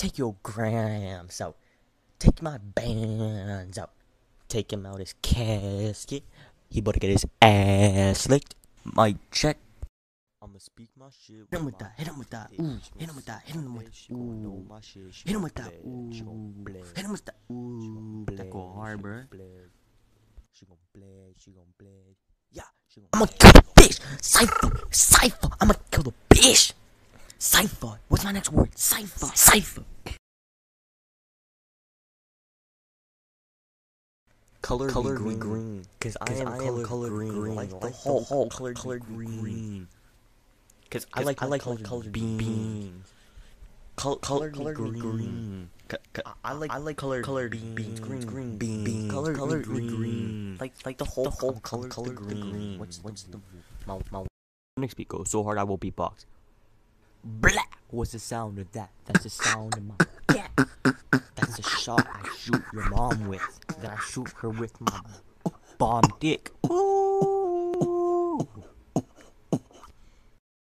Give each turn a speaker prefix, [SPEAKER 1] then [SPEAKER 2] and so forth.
[SPEAKER 1] take your grams out. Take my bands out. Take him out his casket. He better get his ass licked. My check. I'ma speak my shit.
[SPEAKER 2] Hit him with that, hit him with that, ooh, hit him with that, hit him with, that. ooh, hit him with that, ooh, hit him with that, ooh, that go hard, bruh.
[SPEAKER 1] She gon' bled, she gon' bled. Yeah, I'ma bitch! Cypher! Cypher! I'ma kill the bitch! Cypher! What's my next word? Cypher! Cypher! Color, color green. green. Cause, I am, I am color, green. green. Like, like the whole, whole color, color green. green. Cause, Cause I like I like colored, colored beans. beans. Col colored, colored green. green. I like I like colored colored beans, beans green green beans, beans colored, colored green. green. Like like the whole the whole color color green. green. What's what's the my my next beat goes so hard I will beatbox. Blah What's the sound of that? That's the sound of my cat. That's the shot I shoot your mom with. That I shoot her with my bomb dick. Ooh.